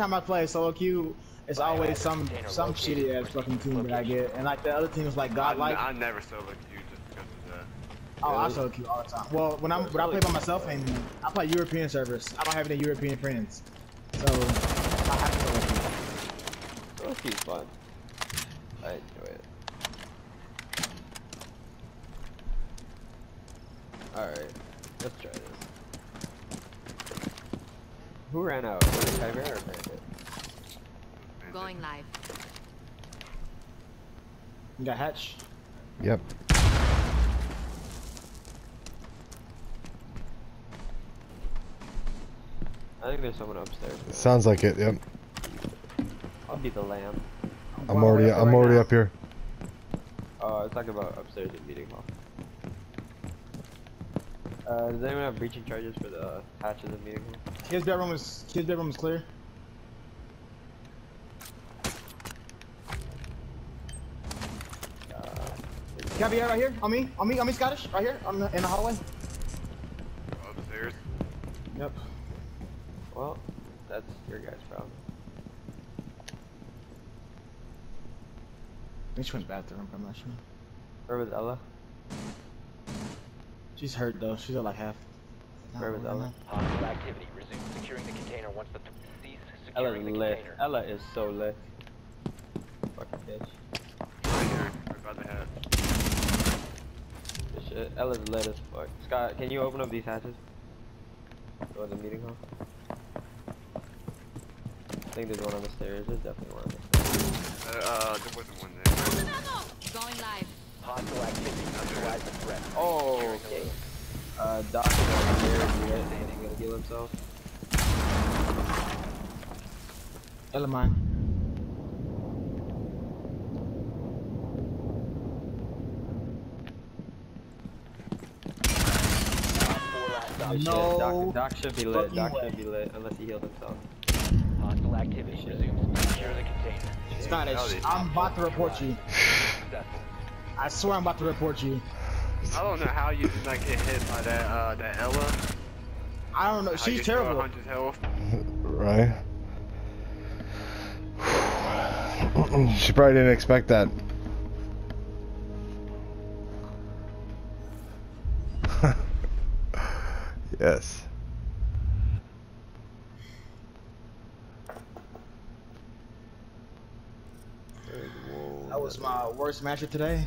time I play solo queue, it's always some some shitty ass fucking team that I get, and like the other team is like I, godlike. I never solo queue just because of that. Oh, I solo queue all the time. Well, when I'm when I play by myself and I play European servers, I don't have any European friends, so I have to solo queue. Solo queue's fun. I enjoy it. Alright, let's try this. Who ran out? Was it Chimera or Bandit? Going live. You got hatch. Yep. I think there's someone upstairs. man. Sounds like it. Yep. I'll be the lamb. I'm going already. up I'm right already now. up here. Uh, I was talking about upstairs in meeting hall. Uh, does anyone have breaching charges for the hatches of meeting hall? His bedroom is his bedroom is clear. Uh, Caveira right here on me, on me, on me, Scottish, right here, on the, in the hallway. Upstairs. Yep. well, that's your guys' problem. I think she went bathroom. I'm not sure. Where was Ela? She's hurt though. She's at like half. Where was Ela? Hostile activity. Resume securing the container once the cease Ela's securing the lit. container. Ela is so lit. Fucking bitch. Right here. Right by the head. This shit. Ela's lit as fuck. Scott, can you open up these hatches? Go in the meeting hall. I think there's one on the stairs. There's definitely one on the stairs. Uh, uh, there wasn't one there. Going live. Hostile activity. Neutralize the threat. Uh, Doc is on here. Lit. And he's gonna heal himself. Ela mine. Four last op. shit. No Doc, Doc should be lit. Doc should be lit unless he healed himself. Hostile activity. Shit. Resume secure the container. Scottish, I'm about to report you. I swear I'm about to report you. I don't know how you did not get hit by that, uh, that Ela. I don't know. How She's terrible. 100 health. Right. she probably didn't expect that. yes. That was my worst match of today.